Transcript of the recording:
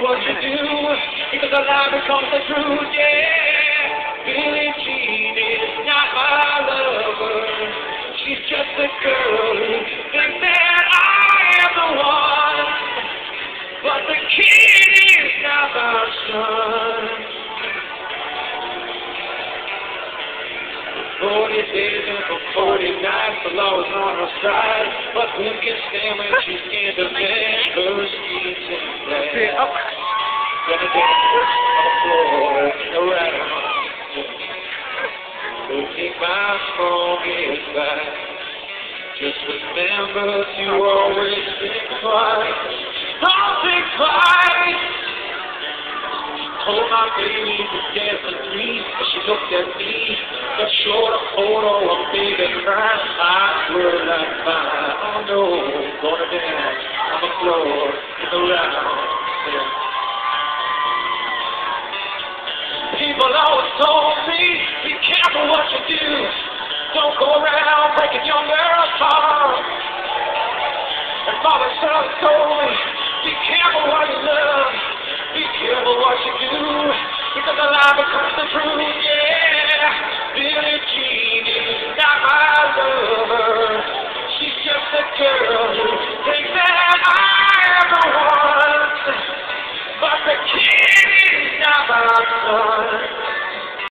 careful what you do, because a lie becomes the truth, yeah. Billie Jean is not my lover. She's just a girl who thinks that I am the one. But the kid is not our son. Forty days and for forty nights, the law is on her side. But who can stand when she's the bed? Her sheets bed. Gonna dance on the floor around. Take my back. Just remember to always. I'll. Told my baby to dance but she looked at me. Short photo of baby. I will not. Oh no, gonna dance on the floor around. People always told me, be careful what you do. Don't go around breaking your girl's heart. And father son told me, be careful what you love. Be careful what you do. Because the lie becomes the truth,